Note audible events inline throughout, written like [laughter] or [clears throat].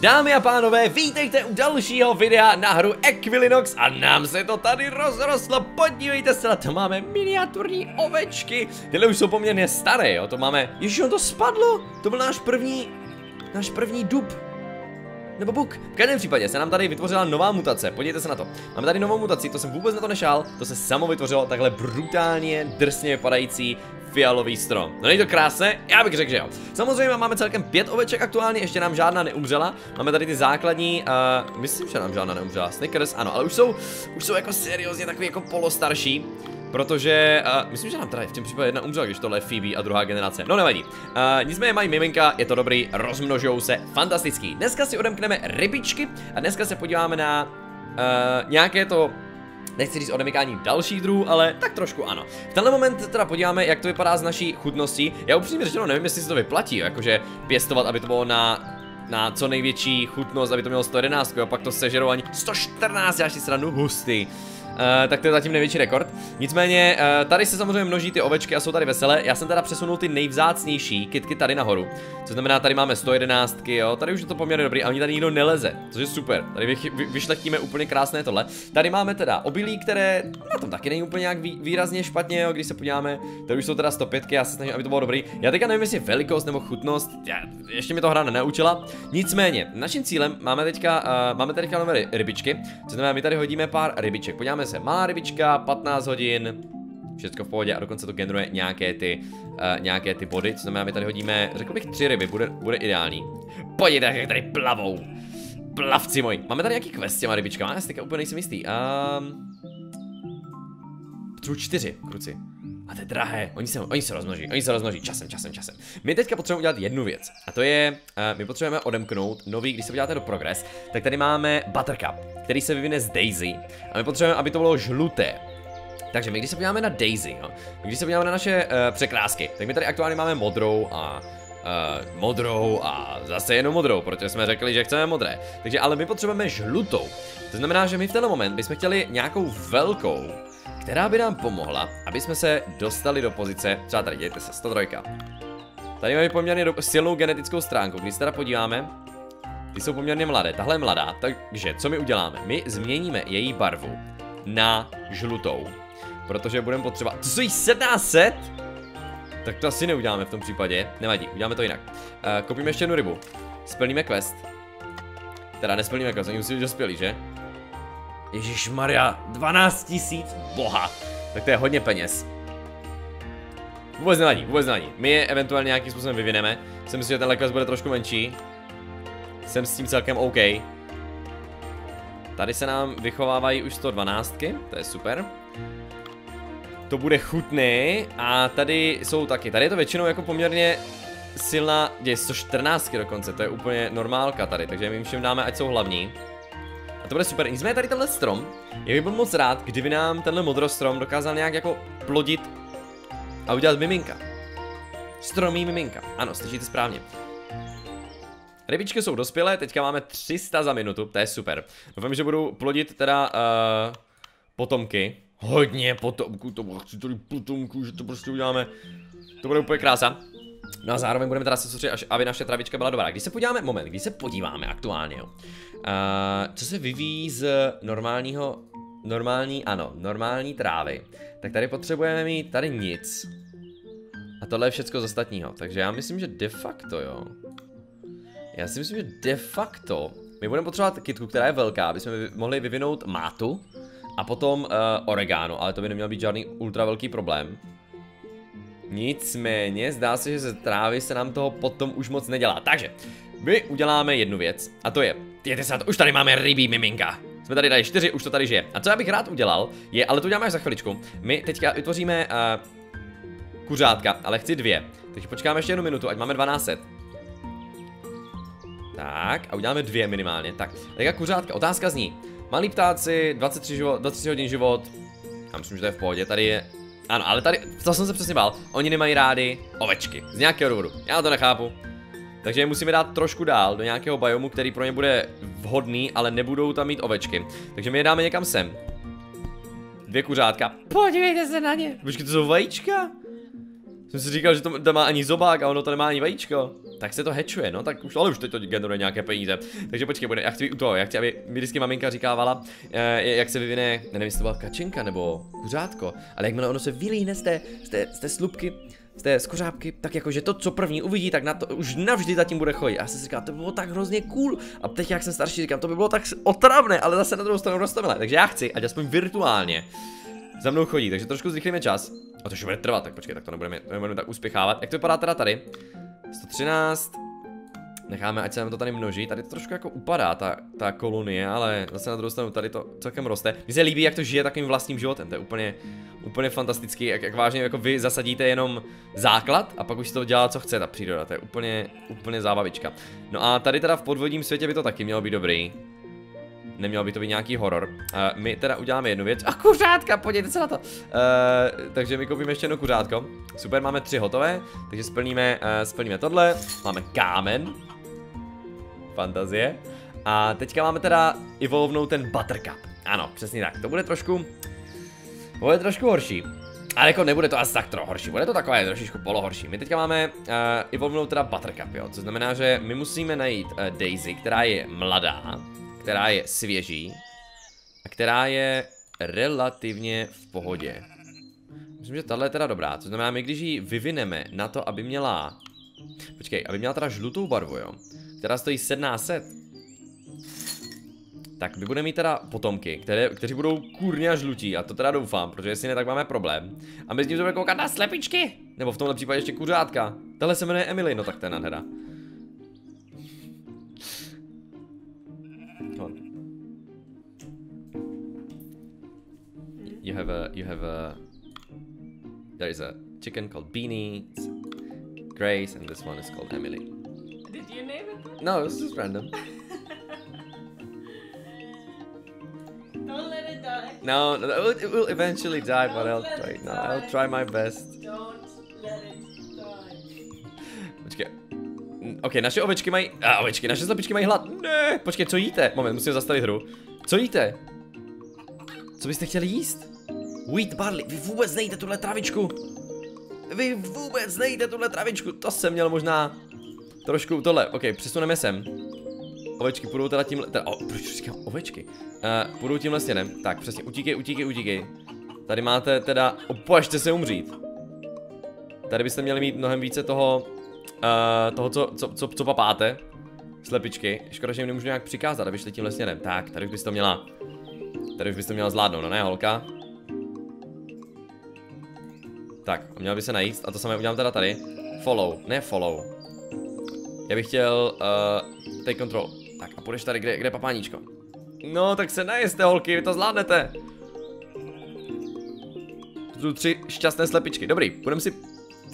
Dámy a pánové, vítejte u dalšího videa na hru Equilinox a nám se to tady rozrostlo, podívejte se na to, máme miniaturní ovečky, tyhle už jsou poměrně staré, jo, to máme, on to spadlo, to byl náš první, náš první dub, nebo buk. V každém případě se nám tady vytvořila nová mutace, podívejte se na to. Máme tady novou mutaci, to jsem vůbec na to nešál, to se samo vytvořilo takhle brutálně, drsně vypadající fialový strom. No není to krásné? Já bych řekl, že jo. Samozřejmě máme celkem pět oveček aktuálně, ještě nám žádná neumřela. Máme tady ty základní, uh, myslím, že nám žádná neumřela. Snickers, ano, ale už jsou, už jsou jako seriózně takový jako polostarší. Protože, uh, myslím, že nám teda v tom případě jedna umřela, když tohle je Phoebe a druhá generace. No nevadí. Uh, nicméně mají miminka, je to dobrý, rozmnožou se, fantastický. Dneska si odemkneme rybičky a dneska se podíváme na uh, nějaké to nechci říct odemykání dalších druhů, ale tak trošku ano. V tenhle moment teda podíváme, jak to vypadá z naší chutností. Já upřímně řečeno nevím, jestli se to vyplatí, jakože pěstovat, aby to bylo na na co největší chutnost, aby to mělo 111, a pak to sežerou ani 114, já si sranu hustý. Uh, tak to je zatím největší rekord. Nicméně, uh, tady se samozřejmě množí ty ovečky a jsou tady veselé. Já jsem teda přesunul ty nejvzácnější kitky tady nahoru. Co znamená, tady máme 111, jo, tady už je to poměrně dobrý, a oni tady nikdo neleze, což je super. Tady vy, vy, vyšlechtíme úplně krásné tohle. Tady máme teda obilí, které na tom taky není úplně nějak vý, výrazně špatně, jo, když se podíváme. Tady už jsou teda 105, já se snažím, aby to bylo dobrý. Já teďka nevím, jestli velikost nebo chutnost, já, ještě mi to hra nenaučila. Nicméně, naším cílem máme teďka, uh, máme teďka nové rybičky, co znamená, my tady hodíme pár rybiček. Podíváme se, malá rybička, 15 hodin, všechno v pohodě a dokonce to generuje nějaké ty, uh, nějaké ty body, co znamená, my tady hodíme, řekl bych tři ryby, bude, bude ideální. Pojďte, jak tady plavou. Plavci moji. Máme tady nějaký quest s těma rybičkama, já si úplně nejsem jistý. Um, potřebuji čtyři, kruci. A to je drahé, oni se, oni se rozmnoží, oni se rozmnoží časem, časem, časem. My teďka potřebujeme udělat jednu věc, a to je, uh, my potřebujeme odemknout nový, když se podíváte do Progress, tak tady máme Buttercup, který se vyvine z Daisy, a my potřebujeme, aby to bylo žluté. Takže my když se podíváme na Daisy, no, když se podíváme na naše uh, překrásky, tak my tady aktuálně máme modrou a uh, modrou a zase jenom modrou, protože jsme řekli, že chceme modré. Takže ale my potřebujeme žlutou. To znamená, že my v tenhle moment bychom chtěli nějakou velkou, která by nám pomohla, aby jsme se dostali do pozice, třeba tady, dějte se, 103. Tady máme poměrně silnou genetickou stránku, když se teda podíváme, ty jsou poměrně mladé, tahle je mladá, takže co my uděláme? My změníme její barvu na žlutou, protože budeme potřebovat, jsou jí 700? Tak to asi neuděláme v tom případě, nevadí, uděláme to jinak. Uh, kopíme ještě jednu rybu, splníme quest, teda nesplníme quest, oni musí být dospělí, že? Ježíš Maria, 12 tisíc, boha. Tak to je hodně peněz. Vůbec nevadí, vůbec nevadí. My je eventuálně nějakým způsobem vyvineme. Jsem myslím, že ten quest bude trošku menší. Jsem s tím celkem OK. Tady se nám vychovávají už 112, to je super. To bude chutný a tady jsou taky. Tady je to většinou jako poměrně silná, je 114 dokonce, to je úplně normálka tady, takže my všem dáme, ať jsou hlavní. A to bude super. Nicméně tady tenhle strom, já bych byl moc rád, kdyby nám tenhle modrostrom dokázal nějak jako plodit a udělat miminka. Stromý miminka. Ano, slyšíte správně. Rybičky jsou dospělé, teďka máme 300 za minutu, to je super. Doufám, že budu plodit teda uh, potomky. Hodně potomků, to chci tady potomků, že to prostě uděláme. To bude úplně krása. No a zároveň budeme teda se soustředit, až aby naše travička byla dobrá. Když se podíváme, moment, když se podíváme aktuálně, jo. Uh, co se vyvíjí z normálního, normální, ano, normální trávy, tak tady potřebujeme mít tady nic. A tohle je všecko z ostatního, takže já myslím, že de facto, jo. Já si myslím, že de facto my budeme potřebovat kitku, která je velká, aby jsme mohli vyvinout mátu a potom uh, oregano, ale to by neměl být žádný ultra velký problém. Nicméně, zdá se, že ze trávy se nám toho potom už moc nedělá. Takže, my uděláme jednu věc, a to je, jděte se to, už tady máme rybí miminka. Jsme tady dali čtyři, už to tady žije. A co já bych rád udělal, je, ale to uděláme až za chviličku. My teďka vytvoříme uh, kuřátka, ale chci dvě. Takže počkáme ještě jednu minutu, ať máme 12. Tak, a uděláme dvě minimálně. Tak, teďka kuřátka, otázka zní. Malí ptáci, 23, život, 23 hodin život. Já myslím, že to je v pohodě. Tady je ano, ale tady, to jsem se přesně bál, oni nemají rádi ovečky, z nějakého důvodu, já to nechápu. Takže je musíme dát trošku dál, do nějakého biomu, který pro ně bude vhodný, ale nebudou tam mít ovečky. Takže my je dáme někam sem. Dvě kuřátka, podívejte se na ně. Počkej, to jsou vajíčka? Jsem si říkal, že to, to má ani zobák a ono to nemá ani vajíčko. Tak se to hečuje, no tak už, ale už teď to generuje nějaké peníze. Takže počkej, bude, já chci u toho, já chci, aby mi vždycky maminka říkávala, eh, jak se vyvine, nevím, jestli to byla kačenka nebo kuřátko, ale jakmile ono se vylíhne z té, z té, z té slupky, z té skořápky, tak jakože to, co první uvidí, tak na to už navždy zatím bude chodit. A já jsem si říkal, to by bylo tak hrozně cool. A teď, jak jsem starší, říkám, to by bylo tak otravné, ale zase na druhou stranu roztomilé. Takže já chci, ať aspoň virtuálně za mnou chodí, takže trošku zrychlíme čas. A to už bude trvat, tak počkej, tak to nebudeme, nebudeme tak uspěchávat. Jak to vypadá teda tady? 113. Necháme, ať se nám to tady množí. Tady to trošku jako upadá, ta, ta kolonie, ale zase na druhou stranu tady to celkem roste. Mně se líbí, jak to žije takovým vlastním životem. To je úplně, úplně fantastický, jak, jak vážně jako vy zasadíte jenom základ a pak už to dělá, co chce ta příroda. To je úplně, úplně zábavička. No a tady teda v podvodním světě by to taky mělo být dobrý. Nemělo by to být nějaký horor. Uh, my teda uděláme jednu věc. A kuřátka, podívejte se na to. Uh, takže my koupíme ještě jedno kuřátko. Super, máme tři hotové. Takže splníme, uh, splníme tohle. Máme kámen. Fantazie. A teďka máme teda evolvnout ten Buttercup. Ano, přesně tak. To bude trošku... Bude trošku horší. Ale jako nebude to asi tak trochu horší, bude to takové trošičku polohorší. My teďka máme uh, evolvnout teda Buttercup, jo, co znamená, že my musíme najít uh, Daisy, která je mladá, která je svěží a která je relativně v pohodě. Myslím, že tahle je teda dobrá, to znamená, my když ji vyvineme na to, aby měla... Počkej, aby měla teda žlutou barvu, jo, která stojí 1700, tak my budeme mít teda potomky, které, kteří budou kurně žlutí a to teda doufám, protože jestli ne, tak máme problém. A my s ním budeme koukat na slepičky, nebo v tomhle případě ještě kuřátka. Tohle se jmenuje Emily, no tak to je. You have a you have a there is a chicken called Beanie, Grace, and this one is called Emily. Did you name it? No, it's just random. [laughs] Don't let it die. No, no, it will- eventually die, but Don't I'll try. No, I'll try my best. Don't let it die. Počkej. OK, naše ovečky mají... A ovečky, naše slepičky mají hlad. Ne, počkej, co jíte? Moment, musím zastavit hru. Co jíte? Co byste chtěli jíst? Wheat barley, vy vůbec nejíte tuhle travičku. Vy vůbec nejíte tuhle travičku, to jsem měl možná trošku tohle. OK, přesuneme sem. Ovečky půjdou teda tímhle, teda, o, proč říkám ovečky? Uh, půjdou tímhle stěnem, tak přesně, utíkej, utíkej, utíkej. Tady máte teda, opovažte se umřít. Tady byste měli mít mnohem více toho, uh, toho, co, co, co, co papáte. Slepičky. Škoda, že jim nemůžu nějak přikázat, aby šli tímhle směrem. Tak, tady už byste to měla. Tady už byste to měla zvládnout, no ne, holka? Tak, a měla by se najíst, a to samé udělám teda tady. Follow, ne follow. Já bych chtěl, uh, take control. Tak a půjdeš tady, kde, kde je papáníčko? No, tak se najeste, holky, vy to zvládnete. To jsou tři šťastné slepičky, dobrý, budeme si...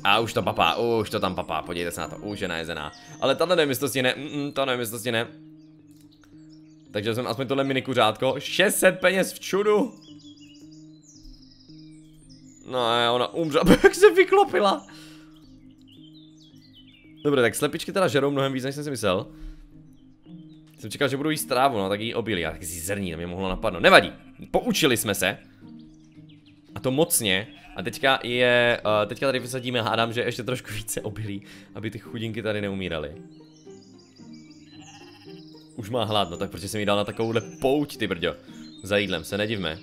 A už to papá, už to tam papá, podívejte se na to, už je najezená. Ale tahle nevěstosti ne, mm, mm, to nevěstosti ne. Takže jsem aspoň tohle mini kuřátko, 600 peněz v čudu. No a ona umře, [laughs] jak se vyklopila. Dobře, tak slepičky teda žerou mnohem víc, než jsem si myslel. Jsem čekal, že budu jíst trávu, no tak jí obilí, a tak si zrní, mě mohlo napadnout. Nevadí, poučili jsme se. A to mocně. A teďka je, uh, teďka tady vysadíme, hádám, že ještě trošku více obilí, aby ty chudinky tady neumíraly. Už má hlad, no tak proč jsem jí dal na takovouhle pouť, ty brďo. Za jídlem, se nedivme.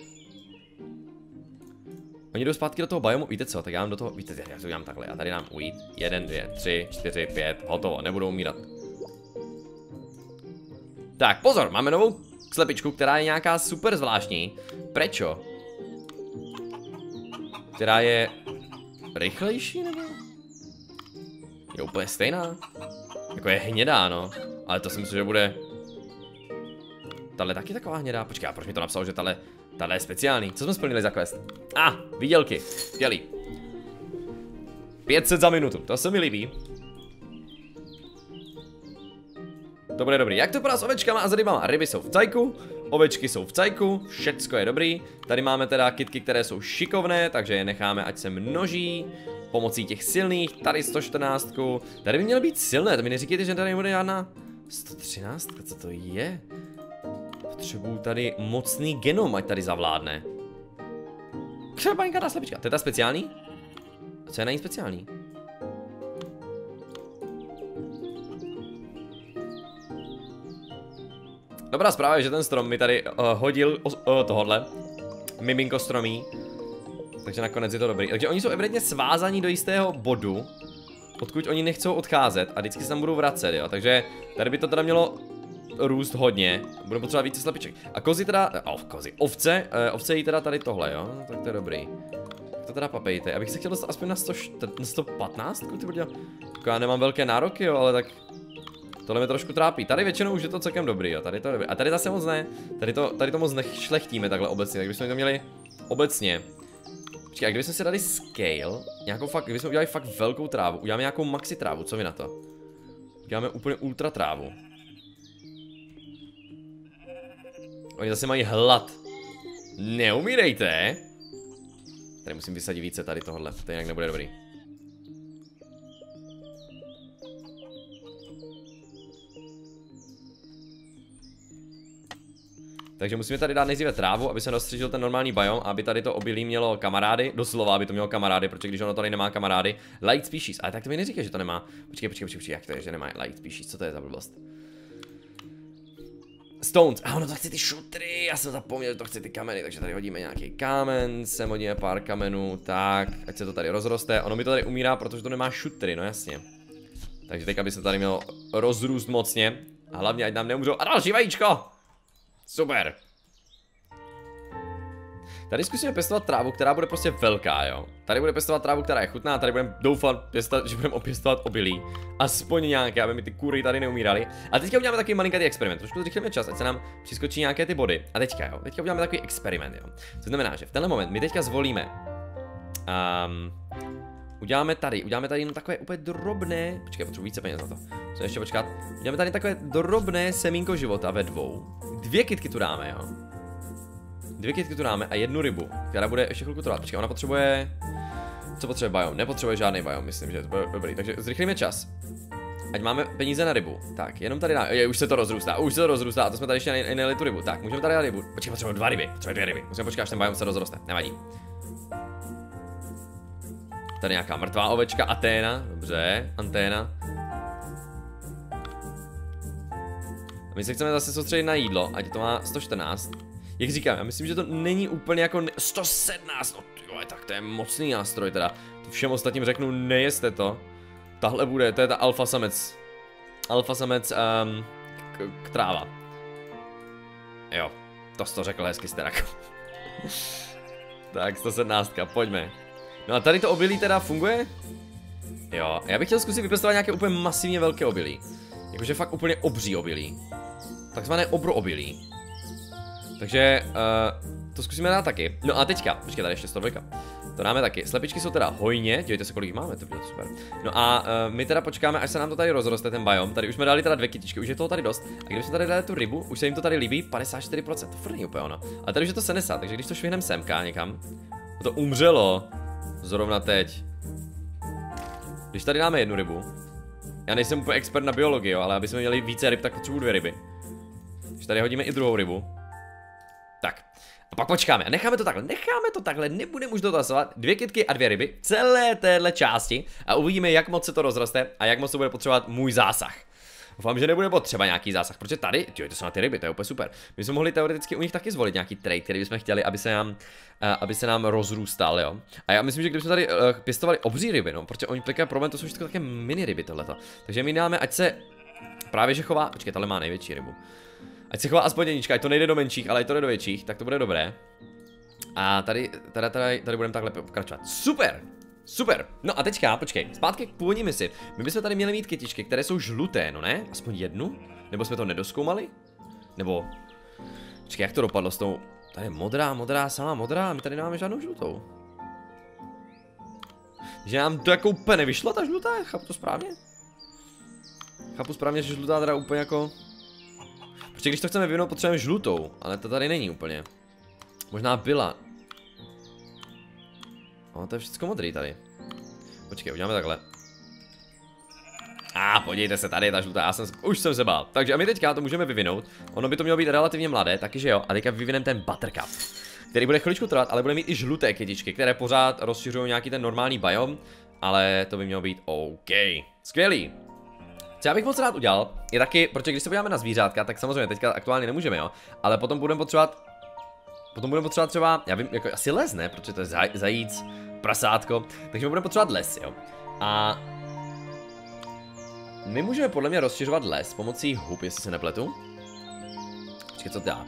Oni jdou zpátky do toho biomu, víte co, tak já dám do toho, víte, já to udělám takhle, já tady dám ujít. Jeden, dvě, tři, čtyři, pět, hotovo, nebudou umírat. Tak, pozor, máme novou slepičku, která je nějaká super zvláštní. Prečo? Která je rychlejší, nebo? Je úplně stejná. Jako je hnědá, no. Ale to si myslím, že bude... Tahle taky taková hnědá. Počkej, proč mi to napsal, že tahle, tahle je speciální? Co jsme splnili za quest? A, ah, výdělky. Skvělý. 500 za minutu, to se mi líbí. To bude dobrý. Jak to vypadá s ovečkama a s rybama? Ryby jsou v cajku, ovečky jsou v cajku, všecko je dobrý. Tady máme teda kitky, které jsou šikovné, takže je necháme, ať se množí. Pomocí těch silných, tady 114. Tady by měly být silné, to mi neříkejte, že tady nebude žádná 113, co to je? potřebuju tady mocný genom, ať tady zavládne. Křebaňka ta slepička. To je ta speciální? Co je na ní speciální? Dobrá zpráva je, že ten strom mi tady uh, hodil uh, eh, tohle Miminko stromí. Takže nakonec je to dobrý. Takže oni jsou evidentně svázaní do jistého bodu, odkud oni nechcou odcházet a vždycky se tam budou vracet, jo. Takže tady by to teda mělo růst hodně. Budeme potřebovat více slepiček. A kozy teda, oh, kozy, ovce, uh, ovce jí teda tady tohle, jo. Tak to je dobrý. To teda papejte. Abych se chtěl dostat aspoň na, 100, na 115, ty Jako já nemám velké nároky, jo, ale tak Tohle mě trošku trápí. Tady většinou už je to celkem dobrý, jo. Tady to dobrý. A tady zase moc ne. Tady to, tady to moc nešlechtíme takhle obecně. Tak bychom to měli obecně. Počkej, a kdybychom si dali scale, nějakou fakt, kdybychom udělali fakt velkou trávu, uděláme nějakou maxi trávu, co vy na to? Uděláme úplně ultra trávu. Oni zase mají hlad. Neumírejte. Tady musím vysadit více tady tohle, to jinak nebude dobrý. Takže musíme tady dát nejdříve trávu, aby se dostřižil ten normální biom, aby tady to obilí mělo kamarády, doslova, aby to mělo kamarády, protože když ono tady nemá kamarády, light species, ale tak to mi neříká, že to nemá. Počkej, počkej, počkej, jak to je, že nemá light species, co to je za blbost? Stones, a ono to chce ty šutry, já jsem zapomněl, to chce ty kameny, takže tady hodíme nějaký kámen, sem hodíme pár kamenů, tak, ať se to tady rozroste, ono mi to tady umírá, protože to nemá šutry, no jasně. Takže teď, aby se tady mělo rozrůst mocně, a hlavně ať nám neumřou, a další vajíčko! Super. Tady zkusíme pěstovat trávu, která bude prostě velká, jo. Tady bude pěstovat trávu, která je chutná, tady budeme doufat, pěstovat, že budeme opěstovat obilí. Aspoň nějaké, aby mi ty kůry tady neumíraly. A teďka uděláme takový malinký experiment. Trošku zrychlíme čas, ať se nám přiskočí nějaké ty body. A teďka, jo, teďka uděláme takový experiment, jo. Co znamená, že v tenhle moment my teďka zvolíme. Um, Uděláme tady, uděláme tady jenom takové úplně drobné, počkej, potřebuji více peněz na to, co ještě počkat, uděláme tady takové drobné semínko života ve dvou, dvě kitky tu dáme, jo, dvě kitky tu dáme a jednu rybu, která bude ještě chvilku trvat, počkej, ona potřebuje, co potřebuje biom, nepotřebuje žádný biom, myslím, že to bude dobrý, takže zrychlíme čas, Ať máme peníze na rybu. Tak, jenom tady dáme. Je, už se to rozrůstá, už se to rozrůstá. A to jsme tady ještě nejeli tu rybu. Tak, můžeme tady dát rybu. Počkej, potřebujeme dva ryby. Potřebujeme dvě ryby. Musíme počkat, až ten biom se rozroste. Nevadí. Tady nějaká mrtvá ovečka, Aténa, dobře, Anténa. A my se chceme zase soustředit na jídlo, ať to má 114. Jak říkám, já myslím, že to není úplně jako 117, no tyjo, tak to je mocný nástroj teda. To všem ostatním řeknu, nejeste to. Tahle bude, to je ta alfa samec. Alfa samec, um, k, k tráva. Jo, to jsi to řekl hezky sterak. [laughs] tak, 117, pojďme. No a tady to obilí teda funguje? Jo, já bych chtěl zkusit vypěstovat nějaké úplně masivně velké obilí. Jakože fakt úplně obří obilí. Takzvané obro obilí. Takže uh, to zkusíme dát taky. No a teďka, počkej, tady ještě 102. To dáme taky. Slepičky jsou teda hojně, dívejte se, kolik máme, to bylo super. No a uh, my teda počkáme, až se nám to tady rozroste, ten biom. Tady už jsme dali teda dvě kytičky, už je toho tady dost. A když jsme tady dali tu rybu, už se jim to tady líbí, 54%, to furt úplně ono. A tady už je to 70, takže když to švihneme semka někam, to umřelo. Zrovna teď. Když tady dáme jednu rybu. Já nejsem úplně expert na biologii, ale aby jsme měli více ryb, tak potřebuji dvě ryby. Když tady hodíme i druhou rybu. Tak. A pak počkáme. A necháme to takhle. Necháme to takhle. Nebudeme už dotazovat. Dvě kytky a dvě ryby. Celé téhle části. A uvidíme, jak moc se to rozroste a jak moc to bude potřebovat můj zásah. Doufám, že nebude potřeba nějaký zásah, protože tady, tyjo, to jsou na ty ryby, to je úplně super. My jsme mohli teoreticky u nich taky zvolit nějaký trade, který bychom chtěli, aby se nám, uh, aby se nám rozrůstal, jo. A já myslím, že kdybychom tady uh, pěstovali obří ryby, no, protože oni plikají problém, to jsou všechno také mini ryby tohleto. Takže my dáme, ať se právě že chová, počkej, tohle má největší rybu. Ať se chová aspoň jednička, ať to nejde do menších, ale ať to jde do větších, tak to bude dobré. A tady, tady, tady, tady budeme takhle pokračovat. Super! Super, no a teďka, počkej, zpátky k původní misi. My bychom tady měli mít kytičky, které jsou žluté, no ne? Aspoň jednu? Nebo jsme to nedoskoumali? Nebo... Počkej, jak to dopadlo s tou... Tady je modrá, modrá, sama modrá, my tady nemáme žádnou žlutou. Že nám to jako úplně nevyšlo ta žlutá, chápu to správně? Chápu správně, že žlutá teda úplně jako... Protože když to chceme vyvinout, potřebujeme žlutou, ale to tady není úplně. Možná byla, No, to je všechno modrý tady. Počkej, uděláme takhle. A ah, podívejte se, tady je ta žlutá, já jsem, už jsem se bál. Takže a my teďka to můžeme vyvinout. Ono by to mělo být relativně mladé, taky že jo. A teďka vyvineme ten Buttercup. Který bude chviličku trvat, ale bude mít i žluté kytičky, které pořád rozšiřují nějaký ten normální biom. Ale to by mělo být OK. Skvělý. Co já bych moc rád udělal, je taky, protože když se podíváme na zvířátka, tak samozřejmě teďka aktuálně nemůžeme, jo, ale potom budeme potřebovat, potom budeme potřebovat třeba, já vím, jako asi les, ne, protože to je zaj, zajíc, prasátko, takže budeme potřebovat les, jo. A my můžeme podle mě rozšiřovat les pomocí hub, jestli se nepletu. Počkej, co to dá? Uh,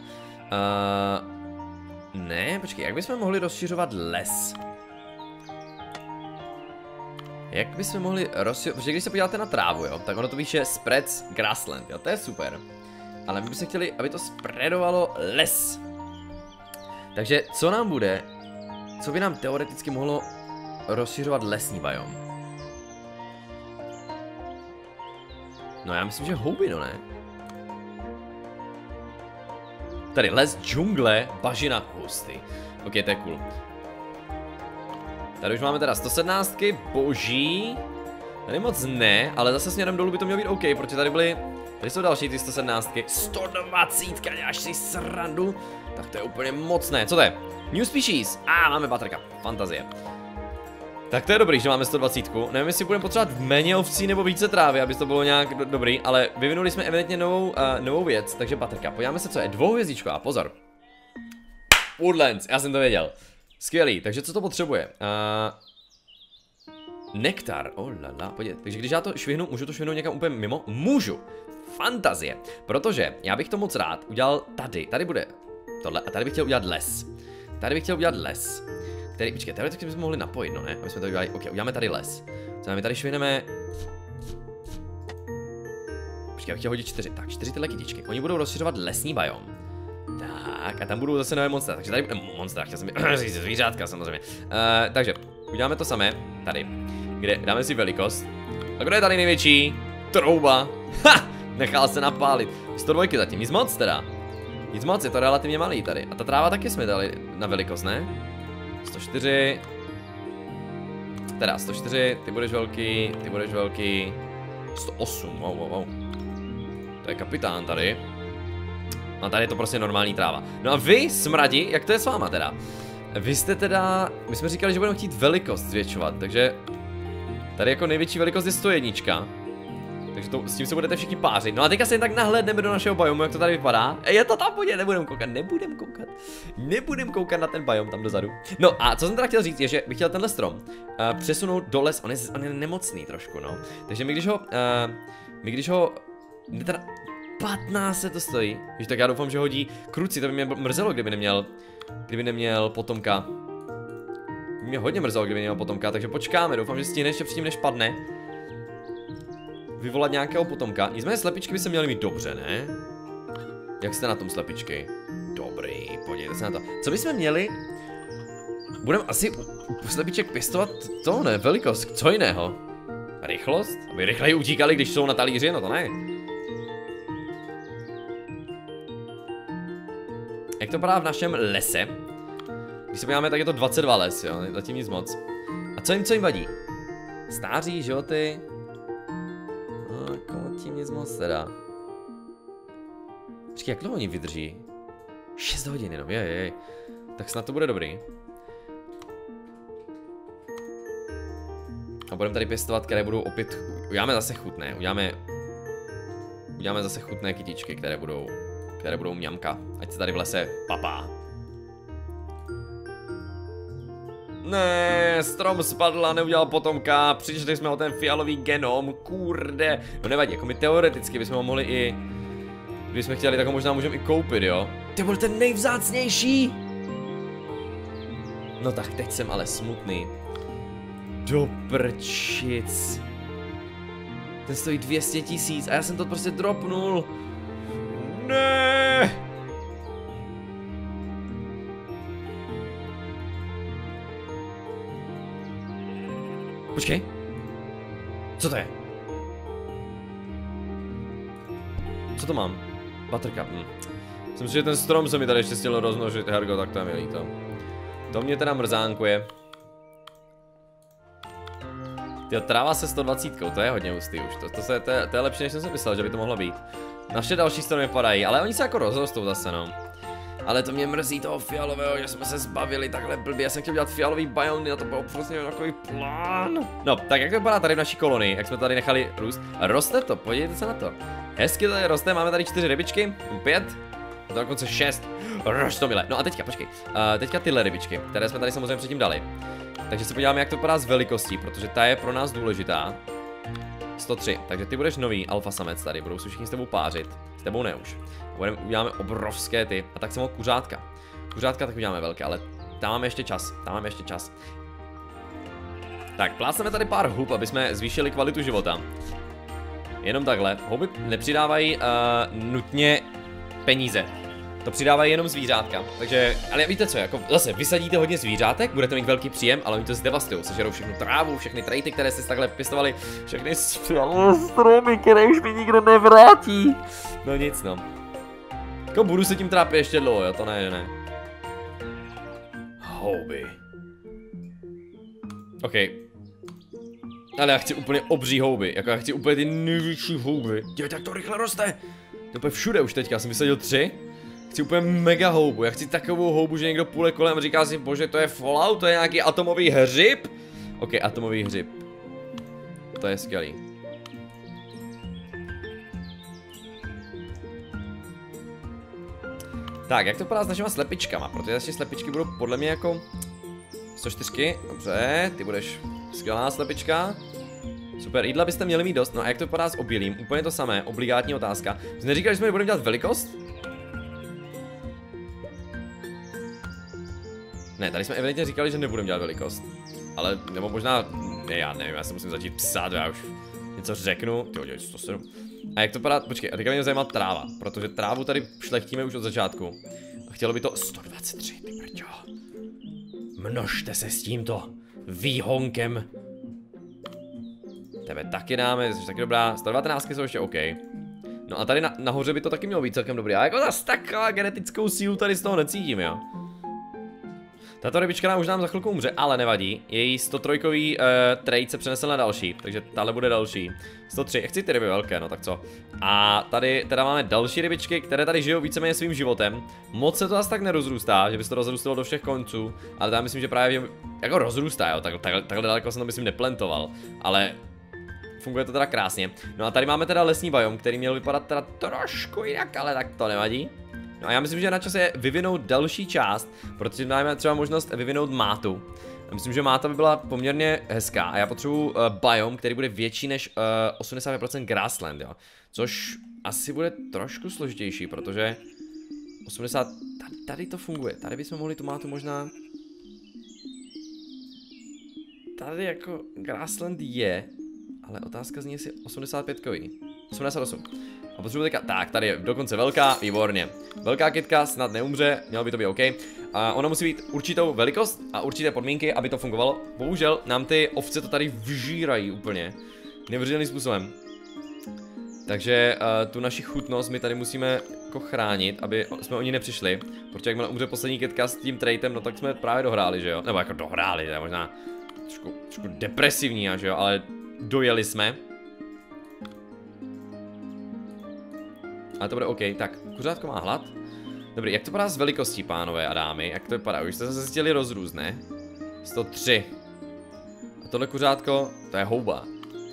ne, počkej, jak bychom mohli rozšiřovat les? Jak bychom mohli rozšiřovat, protože když se podíváte na trávu, jo, tak ono to píše spreads grassland, jo, to je super. Ale my bychom chtěli, aby to spreadovalo les. Takže co nám bude, co by nám teoreticky mohlo rozšiřovat lesní biom? No já myslím, že houby, no ne? Tady les, džungle, bažina, husty. Ok, to je cool. Tady už máme teda 117, boží. Tady moc ne, ale zase směrem dolů by to mělo být OK, protože tady byly... Tady jsou další ty 117. 120, děláš si srandu? Tak to je úplně mocné. Co to je? New species. A ah, máme baterka. Fantazie. Tak to je dobrý, že máme 120. Nevím, jestli budeme potřebovat méně ovcí nebo více trávy, aby to bylo nějak do dobrý, ale vyvinuli jsme evidentně novou, uh, novou věc, takže baterka. Podíváme se, co je dvouhvězdičková, pozor. Woodlands, já jsem to věděl. Skvělý, takže co to potřebuje? Uh, nektar, oh lala, podívej, takže když já to švihnu, můžu to švihnout někam úplně mimo? Můžu. Fantazie, protože já bych to moc rád udělal tady, tady bude tohle a tady bych chtěl udělat les. Tady bych chtěl udělat les. Který, počkej, teoreticky bychom mohli napojit, no ne? Aby jsme to udělali, ok, uděláme tady les. Co my tady švihneme... Počkej, já chtěl hodit čtyři, tak čtyři tyhle kytičky, oni budou rozšiřovat lesní biom. Tak, a tam budou zase nové monstra, takže tady, eh, monstra, chtěl jsem [clears throat] říct zvířátka samozřejmě. Uh, takže, uděláme to samé, tady, kde dáme si velikost. A kdo je tady největší? Trouba. [laughs] Ha! Nechal se napálit. 102 zatím, nic moc teda. Nic moc, je to relativně malý tady. A ta tráva taky jsme dali na velikost, ne? 104. Teda 104, ty budeš velký, ty budeš velký. 108, wow, wow, wow. To je kapitán tady. A tady je to prostě normální tráva. No a vy, smradi, jak to je s váma teda? Vy jste teda, my jsme říkali, že budeme chtít velikost zvětšovat, takže tady jako největší velikost je 101. Takže to, s tím se budete všichni pářit. No a teďka se jen tak nahlédneme do našeho biomu, jak to tady vypadá. E, je to tam, pojď, nebudem koukat, nebudem koukat. Nebudem koukat na ten biom tam dozadu. No a co jsem teda chtěl říct, je, že bych chtěl tenhle strom uh, přesunout do les. On je, on je nemocný trošku, no. Takže my když ho, uh, my když ho, teda 15 se to stojí. Víš, tak já doufám, že hodí kruci, to by mě mrzelo, kdyby neměl, kdyby neměl potomka. Mě hodně mrzelo, kdyby neměl potomka, takže počkáme, doufám, že stihne ještě předtím, než padne vyvolat nějakého potomka. Nicméně slepičky by se měly mít dobře, ne? Jak jste na tom slepičky? Dobrý, podívejte se na to. Co bychom měli? Budeme asi u slepiček pěstovat to, ne? Velikost, co jiného? Rychlost? Aby rychleji utíkali, když jsou na talíři, no to ne. Jak to vypadá v našem lese? Když se podíváme, tak je to 22 les, jo, zatím nic moc. A co jim, co jim vadí? Stáří, životy, tím nic moc teda. Počkej, jak dlouho oni vydrží? 6 hodin jenom, jej, jej. Tak snad to bude dobrý. A budeme tady pěstovat, které budou opět, uděláme zase chutné, uděláme, uděláme zase chutné kytičky, které budou, které budou mňamka. Ať se tady v lese papá. Ne, strom spadl a neudělal potomka, přišli jsme o ten fialový genom, kurde. No nevadí, jako my teoreticky bychom ho mohli i... Jsme chtěli, tak ho možná můžeme i koupit, jo. Ty byl ten nejvzácnější! No tak teď jsem ale smutný. Do prčic. Ten stojí 200 tisíc a já jsem to prostě dropnul. Ne. Počkej. Co to je? Co to mám? Baterka. Hm. Myslím si, že ten strom se mi tady ještě chtěl roznožit, Hergo, tak to je líto. To mě teda mrzánkuje. Ty tráva se 120, to je hodně hustý už, to, to, se, to, je, to je lepší, než jsem si myslel, že by to mohlo být. Naše další stromy padají, ale oni se jako rozrostou zase, no. Ale to mě mrzí toho fialového, že jsme se zbavili takhle blbě. Já jsem chtěl dělat fialový biony a to byl přesně takový plán. No, tak jak to vypadá tady v naší kolonii, jak jsme tady nechali růst? Roste to, podívejte se na to. Hezky tady roste, máme tady čtyři rybičky, pět, to dokonce šest. Rostomile. No a teďka, počkej. Uh, teďka tyhle rybičky, které jsme tady samozřejmě předtím dali. Takže se podíváme, jak to vypadá s velikostí, protože ta je pro nás důležitá. 103, takže ty budeš nový alfa samec tady, budou se všichni s tebou pářit. S tebou ne už. A budeme, uděláme obrovské ty. A tak samo kuřátka. Kuřátka tak uděláme velké, ale tam máme ještě čas. Tam máme ještě čas. Tak, plácneme tady pár hub, aby jsme zvýšili kvalitu života. Jenom takhle. Houby nepřidávají uh, nutně peníze. To přidávají jenom zvířátka. Takže, ale víte co, jako zase vysadíte hodně zvířátek, budete mít velký příjem, ale oni to zdevastují. Sežerou všechnu trávu, všechny trejty, které jste takhle pěstovali, všechny stromy, které už mi nikdo nevrátí. No nic no. Jako budu se tím trápit ještě dlouho, jo, to ne, že ne. Houby. OK. Ale já chci úplně obří houby, jako já chci úplně ty největší houby. Dívejte, jak to rychle roste. To je všude už teďka, já jsem vysadil tři. Chci úplně mega houbu, já chci takovou houbu, že někdo půjde kolem říká si, bože, to je Fallout, to je nějaký atomový hřib. Ok, atomový hřib. To je skvělý. Tak, jak to vypadá s našimi slepičkama? Protože naše slepičky budou podle mě jako 104, dobře, ty budeš skvělá slepička. Super, jídla byste měli mít dost, no a jak to vypadá s obilím? Úplně to samé, obligátní otázka. Jsi neříkal, že jsme budeme dělat velikost? Ne, tady jsme evidentně říkali, že nebudeme dělat velikost. Ale, nebo možná, ne, já nevím, já se musím začít psát, já už něco řeknu. Jo, jo, 107. A jak to vypadá, počkej, a teďka mě zajímá tráva, protože trávu tady šlechtíme už od začátku. A chtělo by to 123, ty brďo. Množte se s tímto výhonkem. Tebe taky dáme, jsi taky dobrá, 119 jsou ještě OK. No a tady na, nahoře by to taky mělo být celkem dobrý. A jako zase taková genetickou sílu tady z toho necítím, jo. Tato rybička nám už nám za chvilku umře, ale nevadí. Její 103 uh, trade se přenesl na další, takže tahle bude další. 103, chci ty ryby velké, no tak co. A tady teda máme další rybičky, které tady žijou víceméně svým životem. Moc se to zase tak nerozrůstá, že by se to rozrůstalo do všech konců, ale já myslím, že právě jako rozrůstá, jo, tak, tak, takhle daleko jsem to myslím neplentoval, ale funguje to teda krásně. No a tady máme teda lesní biom, který měl vypadat teda trošku jinak, ale tak to nevadí. No a já myslím, že je na čase vyvinout další část, protože máme třeba možnost vyvinout mátu. Myslím, že máta by byla poměrně hezká a já potřebuji uh, biom, který bude větší než uh, 85% grassland, jo. Což asi bude trošku složitější, protože 80... Tady, tady to funguje, tady bychom mohli tu mátu možná... Tady jako grassland je, ale otázka zní, jestli 85 kový. 88. A potřebuji teďka, tak, tady je dokonce velká, výborně. Velká kytka snad neumře, mělo by to být OK. A ona musí být určitou velikost a určité podmínky, aby to fungovalo. Bohužel nám ty ovce to tady vžírají úplně. Neuvěřitelným způsobem. Takže uh, tu naši chutnost my tady musíme jako chránit, aby jsme oni nepřišli. Protože jakmile umře poslední kytka s tím traitem, no tak jsme právě dohráli, že jo? Nebo jako dohráli, to je možná trošku, trošku depresivní, že jo? Ale dojeli jsme. Ale to bude OK. Tak, kuřátko má hlad. Dobrý, jak to vypadá s velikostí, pánové a dámy? Jak to vypadá? Už jste se chtěli rozrůst, ne? 103. A tohle kuřátko, to je houba.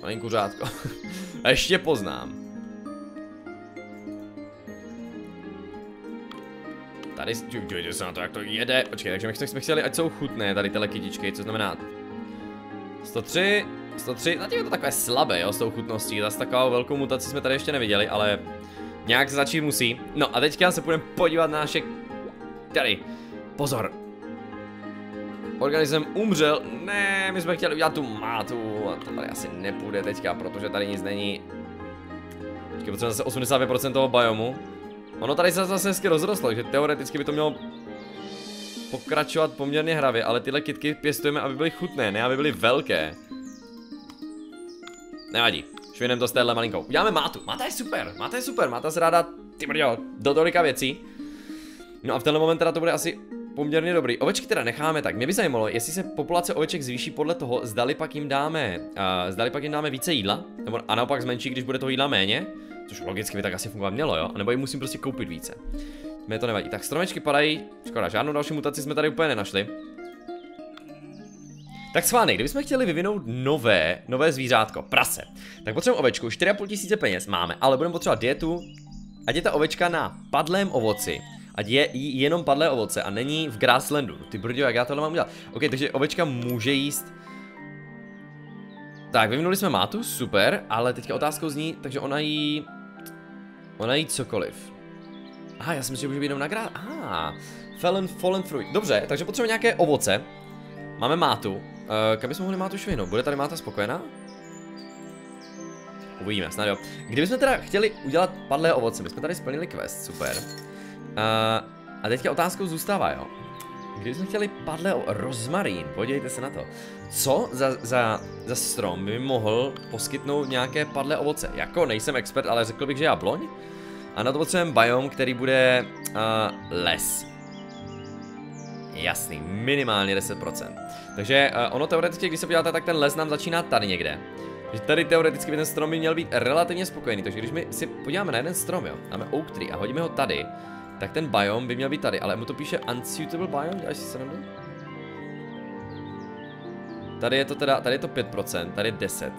Není kuřátko. [laughs] a ještě poznám. Tady, dívejte se na to, jak to jede. Počkej, takže my jsme chtěli, ať jsou chutné tady tyhle kytičky, co znamená 103, 103, zatím je to takové slabé, jo, s tou chutností, zase takovou velkou mutaci jsme tady ještě neviděli, ale Nějak začít musí. No a teďka se půjdeme podívat na naše... Tady. Pozor. Organism umřel. Ne, my jsme chtěli udělat tu mátu. A to tady asi nepůjde teďka, protože tady nic není. Počkej, potřebujeme zase 85% toho biomu. Ono tady se zase hezky rozrostlo, takže teoreticky by to mělo pokračovat poměrně hravě, ale tyhle kitky pěstujeme, aby byly chutné, ne aby byly velké. Nevadí. Švinem to s téhle malinkou. Uděláme mátu. Máta je super, máta je super, máta se ráda, ty brďo, do tolika věcí. No a v tenhle moment teda to bude asi poměrně dobrý. Ovečky teda necháme tak. Mě by zajímalo, jestli se populace oveček zvýší podle toho, zdali pak jim dáme, uh, zdali pak jim dáme více jídla, nebo a naopak zmenší, když bude toho jídla méně, což logicky by tak asi fungovat mělo, jo? Nebo jim musím prostě koupit více. Mě to nevadí. Tak stromečky padají. Škoda, žádnou další mutaci jsme tady úplně nenašli. Tak schválně, kdybychom chtěli vyvinout nové, nové zvířátko, prase, tak potřebujeme ovečku, 4,5 tisíce peněz máme, ale budeme potřebovat dietu, ať je ta ovečka na padlém ovoci, ať je jí jenom padlé ovoce a není v grasslandu. Ty brdio, jak já tohle mám udělat? Ok, takže ovečka může jíst tak, vyvinuli jsme mátu, super, ale teďka otázkou zní, takže ona jí... Ona jí cokoliv. Aha, já si myslím, že může být jenom na grá... Aha, fallen, fallen fruit. Dobře, takže potřebujeme nějaké ovoce. Máme mátu. Uh, kam bychom mohli mátu švihnout? Bude tady máta spokojená? Uvidíme, snad jo. Kdybychom teda chtěli udělat padlé ovoce, my jsme tady splnili quest, super. Uh, a teďka otázkou zůstává, jo. Kdybychom chtěli padlé o rozmarín, podívejte se na to. Co za, za, za strom by mohl poskytnout nějaké padlé ovoce? Jako nejsem expert, ale řekl bych, že jabloň. A na to potřebujeme biom, který bude uh, les. Jasný, minimálně 10%. Takže uh, ono teoreticky, když se podíváte, tak ten les nám začíná tady někde. Takže tady teoreticky by ten strom by měl být relativně spokojený. Takže když my si podíváme na jeden strom, jo, máme oak tree a hodíme ho tady, tak ten biom by měl být tady, ale mu to píše unsuitable biome, děláš si srandu? Tady je to teda, tady je to 5%, tady je 10.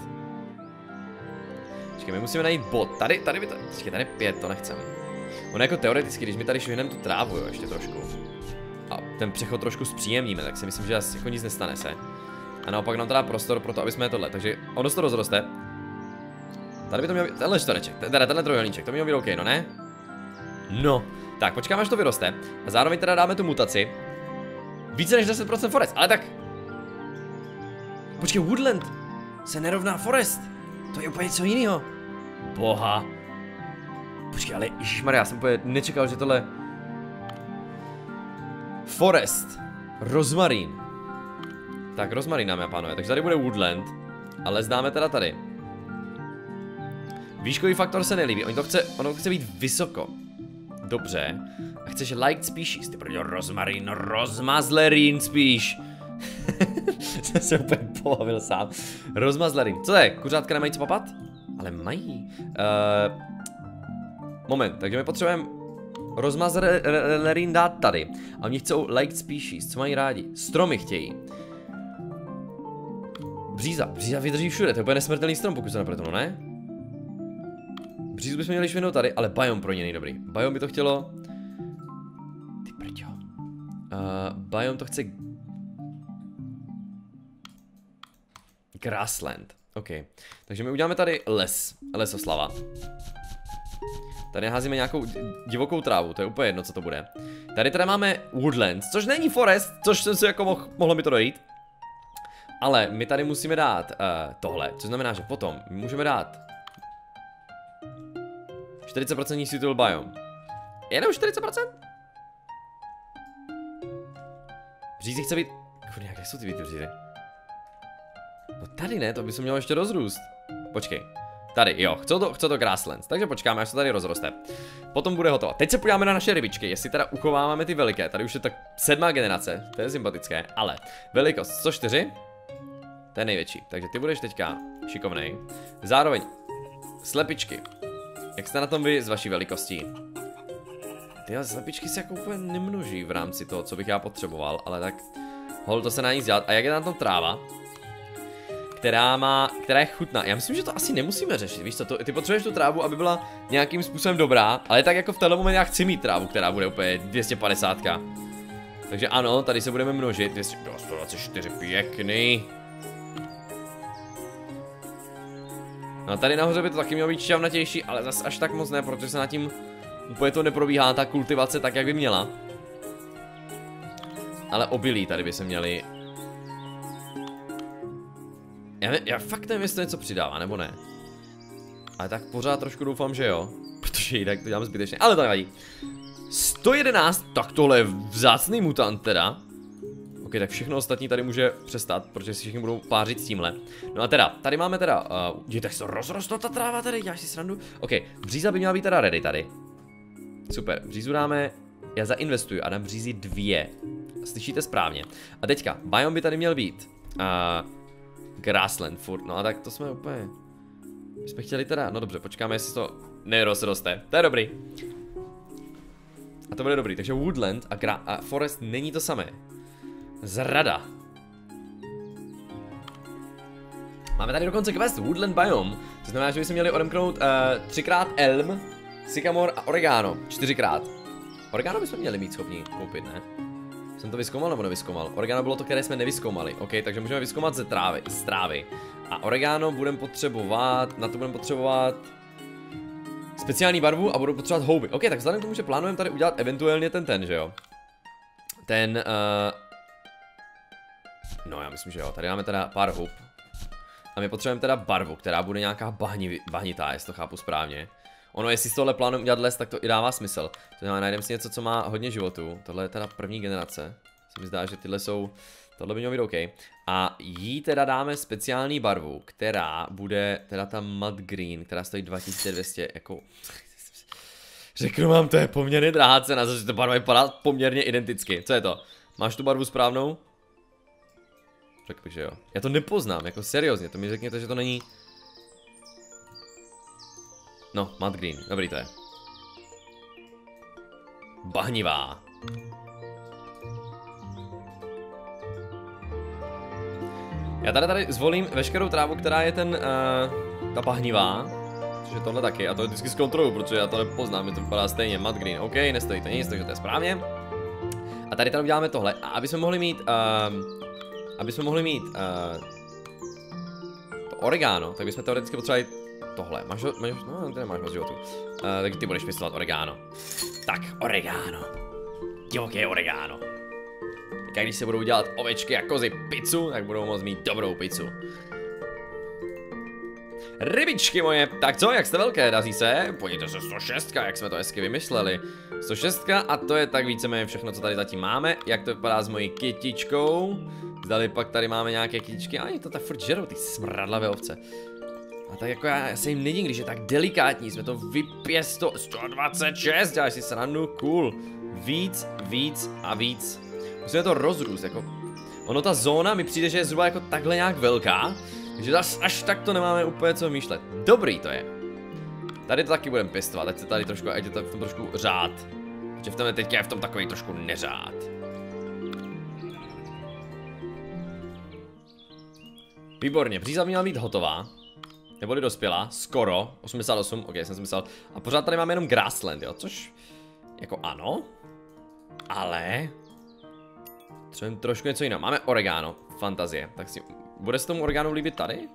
Počkej, my musíme najít bod, tady, tady by to, tady je 5, to nechceme. Ono jako teoreticky, když my tady švihneme tu trávu, jo, ještě trošku. Ten přechod trošku zpříjemníme, tak si myslím, že asi jako nic nestane se. A naopak nám teda prostor pro to, aby jsme tohle, takže ono se to rozroste. Tady by to měl být, tenhle čtvereček, teda tenhle trojuhelníček, to mělo být OK, no ne? No, tak počkáme, až to vyroste. A zároveň teda dáme tu mutaci. Více než 10% forest, ale tak... Počkej, woodland se nerovná forest. To je úplně něco jiného. Boha. Počkej, ale ježišmarja, já jsem úplně nečekal, že tohle... Forest. Rozmarín. Tak, rozmarín dáme, pánové. Takže tady bude woodland. Ale zdáme teda tady. Výškový faktor se nelíbí, on to chce, ono chce být vysoko. Dobře. A chceš liked species, ty brďo, rozmarín, rozmazlerín spíš. [laughs] Jsem se úplně pobavil sám. Rozmazlerín. Co je? Kuřátka nemají co papat? Ale mají. Uh, moment, takže my potřebujeme rozmazlerín dát tady. A oni chcou liked species, co mají rádi? Stromy chtějí. Bříza, bříza vydrží všude, to je nesmrtelný strom, pokud se nepletnu, ne? Břízu bychom měli švinout tady, ale biom pro ně nejdobrý. Biom by to chtělo... Ty prďo. Uh, biom to chce... Grassland. OK. Takže my uděláme tady les. Lesoslava. Tady házíme nějakou divokou trávu, to je úplně jedno, co to bude. Tady teda máme woodlands, což není forest, což jsem si jako mohl, mohlo mi to dojít. Ale my tady musíme dát uh, tohle, což znamená, že potom můžeme dát 40% suitable biome. Jenom 40%? Břízy chce být... Kurňa, kde jsou ty břízy? No tady ne, to by se mělo ještě rozrůst. Počkej. Tady, jo, chce to, chce to grasslands, takže počkáme, až se tady rozroste. Potom bude hotovo. Teď se podíváme na naše rybičky, jestli teda uchováváme ty veliké. Tady už je tak sedmá generace, to je sympatické, ale velikost 104, to je největší, takže ty budeš teďka šikovnej. Zároveň slepičky, jak jste na tom vy s vaší velikostí? Ty slepičky se jako úplně nemnoží v rámci toho, co bych já potřeboval, ale tak hol to se na ní dělat. A jak je na tom tráva? Která má, která je chutná. Já myslím, že to asi nemusíme řešit, víš co, to, ty potřebuješ tu trávu, aby byla nějakým způsobem dobrá, ale tak jako v tenhle moment já chci mít trávu, která bude úplně 250. Takže ano, tady se budeme množit, 224 pěkný. No tady nahoře by to taky mělo být šťavnatější, ale zase až tak moc ne, protože se na tím úplně to neprobíhá ta kultivace tak, jak by měla. Ale obilí tady by se měli... Já, ne, já fakt nevím, jestli to něco přidává, nebo ne. Ale tak pořád trošku doufám, že jo. [laughs] Protože jinak to dělám zbytečně, ale to nevadí. 111, tak tohle je vzácný mutant teda. Ok, tak všechno ostatní tady může přestat, protože si všichni budou pářit s tímhle. No a teda, tady máme teda, uh, je, tak se rozrostla ta tráva tady, děláš si srandu? Ok, bříza by měla být teda ready tady. Super, břízu dáme, já zainvestuju a dám břízi dvě. Slyšíte správně. A teďka, biom by tady měl být. Uh, grassland furt, no a tak to jsme úplně... My jsme chtěli teda, no dobře, počkáme, jestli to nerozroste. To je dobrý. A to bude dobrý, takže Woodland a, gra- a Forest není to samé. Zrada. Máme tady dokonce quest Woodland Biome, to znamená, že bychom měli odemknout uh, třikrát Elm, Sycamore a Oregano. Čtyřikrát. Oregano bychom měli mít schopni koupit, ne? Jsem to vyskoumal nebo nevyskoumal? Oregano bylo to, které jsme nevyskoumali. OK, takže můžeme vyskoumat ze trávy, z trávy. A oregano budeme potřebovat, na to budeme potřebovat speciální barvu a budu potřebovat houby. OK, tak vzhledem k tomu, že plánujeme tady udělat eventuálně ten ten, že jo? Ten, uh... No já myslím, že jo, tady máme teda pár hub. A my potřebujeme teda barvu, která bude nějaká bahni, bahnitá, jestli to chápu správně. Ono, jestli z tohle plánujeme udělat les, tak to i dává smysl. To znamená, najdeme si něco, co má hodně životů. Tohle je teda první generace. Se mi zdá, že tyhle jsou... Tohle by mělo být OK. A jí teda dáme speciální barvu, která bude teda ta mud green, která stojí 2200, jako... Řeknu vám, to je poměrně drahá cena, protože to barva vypadá poměrně identicky. Co je to? Máš tu barvu správnou? Řekl bych, že jo. Já to nepoznám, jako seriózně, to mi řekněte, že to není... No, Mud Green, dobrý to je. Bahnivá. Já tady tady zvolím veškerou trávu, která je ten, uh, ta bahnivá. Což je tohle taky, a to vždycky zkontroluju, protože já to nepoznám, mi to vypadá stejně, Mud Green, OK, nestojí to nic, takže to je správně. A tady tady uděláme tohle, a aby jsme mohli mít, uh, aby jsme mohli mít, uh, to oregano, tak bychom teoreticky potřebovali tohle. Máš, ho, máš no, ty nemáš moc životu. Uh, tak ty budeš pěstovat oregano. Tak, oregano. Divoké oregano. Tak když se budou dělat ovečky a kozy pizzu, tak budou moct mít dobrou pizzu. Rybičky moje, tak co, jak jste velké, daří se? Pojďte se 106, jak jsme to hezky vymysleli. 106 a to je tak víceméně všechno, co tady zatím máme. Jak to vypadá s mojí kytičkou? Zdali pak tady máme nějaké kytičky, ani to tak furt žerou, ty smradlavé ovce. A tak jako já, se jim nedím, když je tak delikátní, jsme to vypěsto, 126, děláš si srandu, cool. Víc, víc a víc. Musíme to rozrůst, jako, ono ta zóna mi přijde, že je zhruba jako takhle nějak velká, takže až, až tak to nemáme úplně co myšlet. Dobrý to je. Tady to taky budeme pěstovat, ať se tady trošku, ať je to v tom trošku řád. Že v tom je teď je v tom takový trošku neřád. Výborně, přízva měla být hotová. Neboli dospěla, skoro, 88, ok, jsem si myslel. A pořád tady máme jenom grassland, jo, což, jako ano, ale, třeba trošku něco jiného. Máme oregano, fantazie, tak si, bude se tomu oregano líbit tady?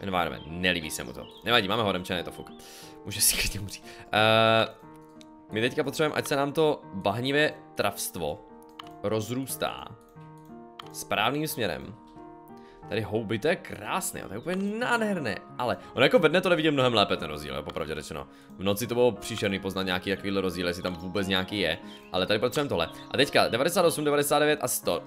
Environment, nelíbí se mu to. Nevadí, máme hodemčené, je to fuk. Může si klidně umřít. Uh, my teďka potřebujeme, ať se nám to bahnivé travstvo rozrůstá správným směrem. Tady houby, to je krásné, to je úplně nádherné, ale ono jako ve dne to nevidím mnohem lépe ten rozdíl, popravdě řečeno. V noci to bylo příšerný poznat nějaký takovýhle rozdíl, jestli tam vůbec nějaký je, ale tady potřebujeme tohle. A teďka 98, 99 a 100.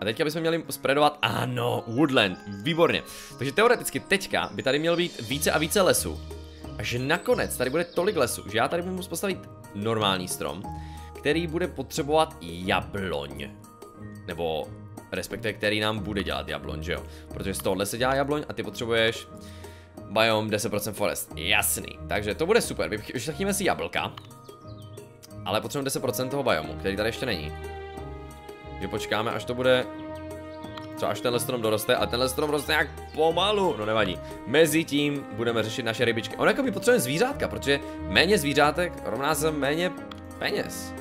A teďka bychom měli spreadovat, ano, Woodland, výborně. Takže teoreticky teďka by tady mělo být více a více lesů. A že nakonec tady bude tolik lesů, že já tady budu postavit normální strom, který bude potřebovat jabloň. Nebo respektive který nám bude dělat jabloň, že jo? Protože z tohohle se dělá jabloň a ty potřebuješ biome 10% forest. Jasný, takže to bude super, vyšlechneme si jablka, ale potřebujeme 10% toho biomu, který tady ještě není. Takže počkáme, až to bude třeba až tenhle strom doroste a tenhle strom roste nějak pomalu, no nevadí. Mezi tím budeme řešit naše rybičky. Ono jako by potřebujeme zvířátka, protože méně zvířátek rovná se méně peněz.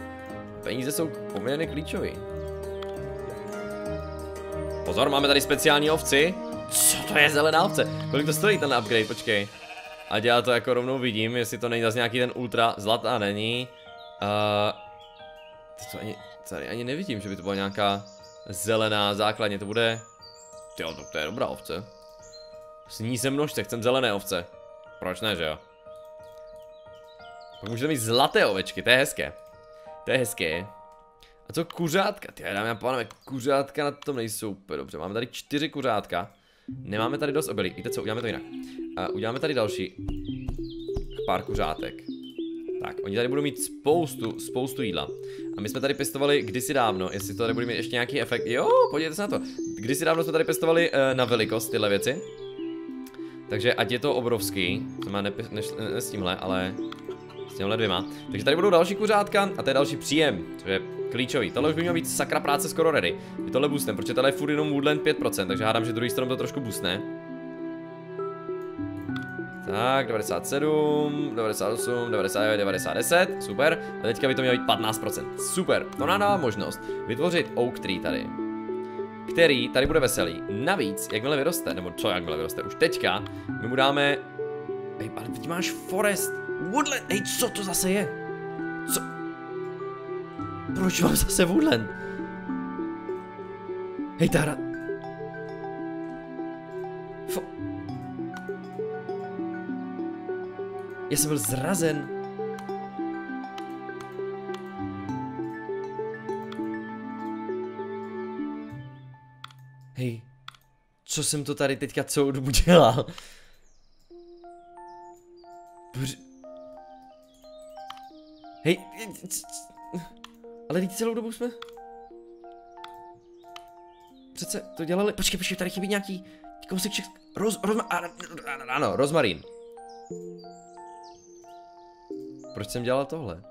Peníze jsou poměrně klíčové. Pozor, máme tady speciální ovci. Co to je zelená ovce? Kolik to stojí ten upgrade, počkej. A já to jako rovnou vidím, jestli to není zase nějaký ten ultra zlatá není. Uh, to ani, tady ani nevidím, že by to byla nějaká zelená základně, to bude... Jo, to, to je dobrá ovce. Sní se množce, chcem zelené ovce. Proč ne, že jo? Pak můžete mít zlaté ovečky, to je hezké. To je hezké. A co kuřátka? Ty dámy a pánové, kuřátka na tom nejsou úplně dobře. Máme tady čtyři kuřátka. Nemáme tady dost obilí. Víte co, uděláme to jinak. A uděláme tady další pár kuřátek. Tak, oni tady budou mít spoustu, spoustu jídla. A my jsme tady pestovali kdysi dávno, jestli to tady bude mít ještě nějaký efekt. Jo, podívejte se na to. Kdysi dávno jsme tady pestovali uh, na velikost tyhle věci. Takže ať je to obrovský, to má ne, ne, ne, ne s tímhle, ale s těmhle dvěma. Takže tady budou další kuřátka a to je další příjem, což je klíčový. Tohle už by mělo být sakra práce skoro ready. Je tohle boostem, protože tohle je furt jenom Woodland 5%, takže hádám, že druhý strom to trošku boostne. Tak, 97, 98, 99, 90, 10, super. A teďka by to mělo být 15%, super. To nám dává možnost vytvořit Oak Tree tady. Který tady bude veselý. Navíc, jakmile vyroste, nebo co jakmile vyroste, už teďka, my mu dáme... Ej, ale teď máš Forest, Woodland, ej, co to zase je? Co? Proč mám zase Woodland? Hej, ta hra... Fo... Já jsem byl zrazen. Hej, co jsem to tady teďka celou dobu dělal? Hej, ale teď celou dobu jsme... Přece to dělali... Počkej, počkej, tady chybí nějaký kousek Roz... Rozma... Ano, rozmarín. Proč jsem dělal tohle?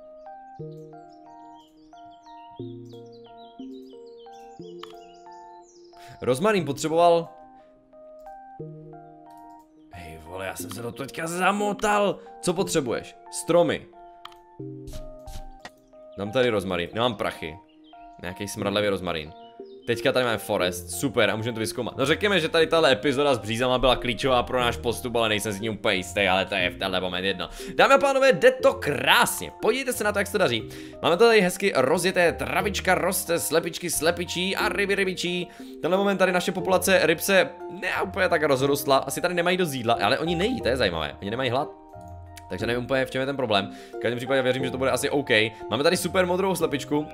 Rozmarín potřeboval... Hej vole, já jsem se do teďka zamotal. Co potřebuješ? Stromy. Dám tady rozmarín, nemám prachy. Nějaký smradlavý rozmarín. Teďka tady máme Forest, super a můžeme to vyzkoumat. No řekněme, že tady tahle epizoda s břízama byla klíčová pro náš postup, ale nejsem s ní úplně jistý, ale to je v tenhle moment jedno. Dámy a pánové, jde to krásně, podívejte se na to, jak se to daří. Máme tady hezky rozjeté travička, roste, slepičky, slepičí a ryby, rybičí. Tenhle moment tady naše populace ryb se ne úplně tak rozrostla, asi tady nemají dost jídla, ale oni nejí, to je zajímavé, oni nemají hlad. Takže nevím úplně, v čem je ten problém. V každém případě věřím, že to bude asi OK. Máme tady super modrou slepičku,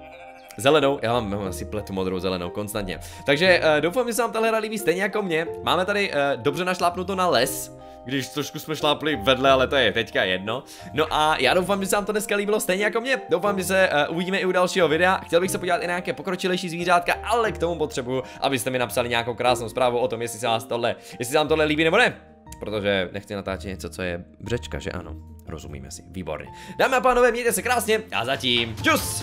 Zelenou, já mám, mám asi pletu modrou zelenou konstantně. Takže uh, doufám, že se vám tahle hra líbí stejně jako mě. Máme tady uh, dobře našlápnuto na les, když trošku jsme šlápli vedle, ale to je teďka jedno. No a já doufám, že se vám to dneska líbilo stejně jako mě. Doufám, že se uh, uvidíme i u dalšího videa. Chtěl bych se podívat i na nějaké pokročilejší zvířátka, ale k tomu potřebuju, abyste mi napsali nějakou krásnou zprávu o tom, jestli se vás tohle, jestli se vám tohle líbí nebo ne. Protože nechci natáčet něco, co je břečka, že ano. Rozumíme si, výborně. Dámy a pánové, mějte se krásně a zatím čus!